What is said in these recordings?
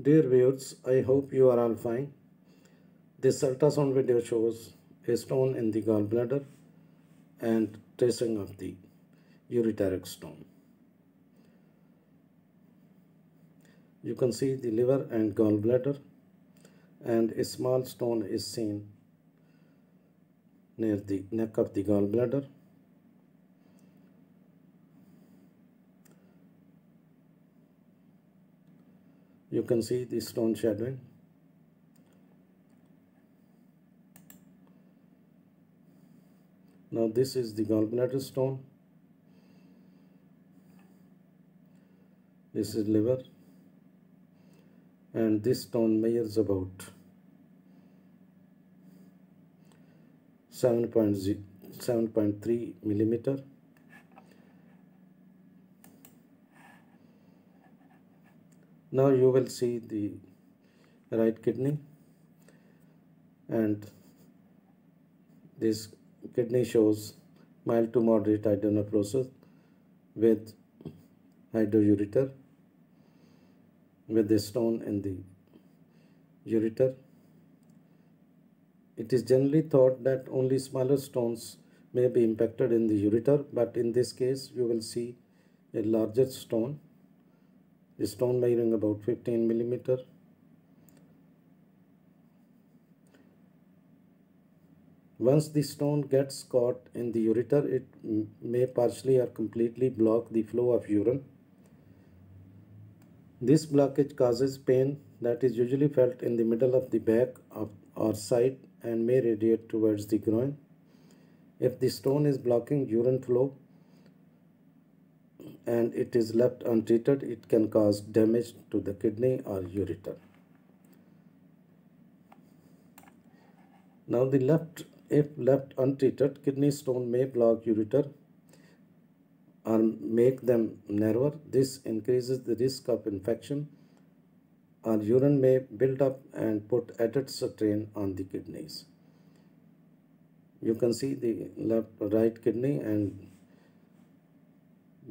Dear viewers, I hope you are all fine. This ultrasound video shows a stone in the gallbladder and tracing of the ureteric stone. You can see the liver and gallbladder and a small stone is seen near the neck of the gallbladder. You can see the stone shadowing. Now this is the gallbladder stone. This is liver and this stone measures about 7.3 millimeter now you will see the right kidney and this kidney shows mild to moderate hydronephrosis with hydroureter with the stone in the ureter. It is generally thought that only smaller stones may be impacted in the ureter, but in this case you will see a larger stone, stone measuring about 15 millimeter. Once the stone gets caught in the ureter, it may partially or completely block the flow of urine this blockage causes pain that is usually felt in the middle of the back of or side and may radiate towards the groin. If the stone is blocking urine flow and it is left untreated, it can cause damage to the kidney or ureter. Now the left, if left untreated, kidney stone may block ureter or make them narrower. This increases the risk of infection or urine may build up and put added strain on the kidneys. You can see the left right kidney and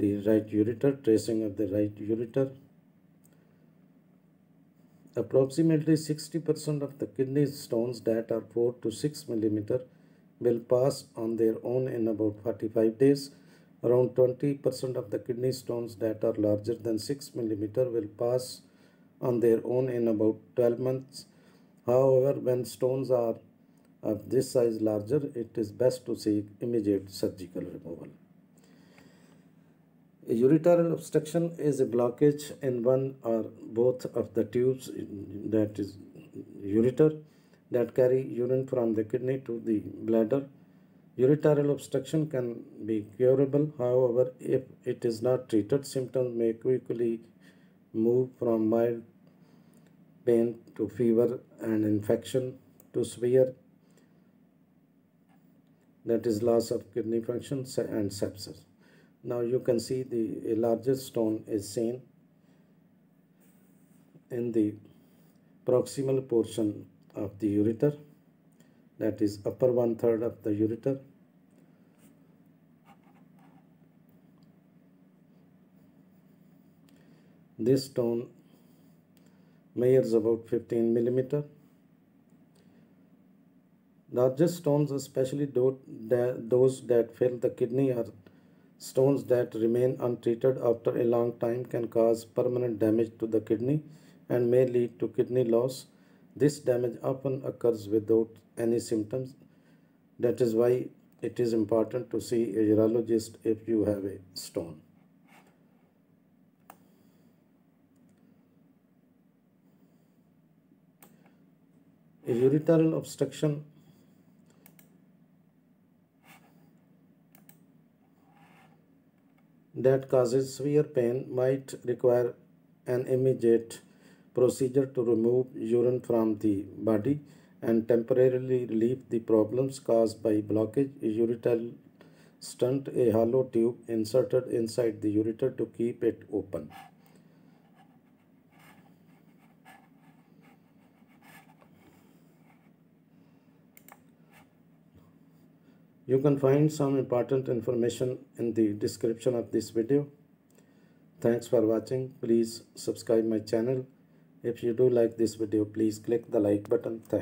the right ureter, tracing of the right ureter. Approximately 60% of the kidney stones that are 4 to 6 millimeter will pass on their own in about 45 days Around 20% of the kidney stones that are larger than 6 mm will pass on their own in about 12 months. However, when stones are of this size larger, it is best to seek immediate surgical removal. Ureteral obstruction is a blockage in one or both of the tubes that is ureter that carry urine from the kidney to the bladder Ureteral obstruction can be curable, however, if it is not treated, symptoms may quickly move from mild pain to fever and infection to severe that is loss of kidney function and sepsis. Now you can see the largest stone is seen in the proximal portion of the ureter that is upper one third of the ureter. This stone measures about 15 millimeter. Largest stones, especially those that fill the kidney or stones that remain untreated after a long time can cause permanent damage to the kidney and may lead to kidney loss this damage often occurs without any symptoms. That is why it is important to see a urologist if you have a stone. A ureteral obstruction that causes severe pain might require an immediate procedure to remove urine from the body and temporarily relieve the problems caused by blockage. A ureteral stent, a hollow tube inserted inside the ureter to keep it open. You can find some important information in the description of this video. Thanks for watching. Please subscribe my channel If you do like this video, please click the like button. Thank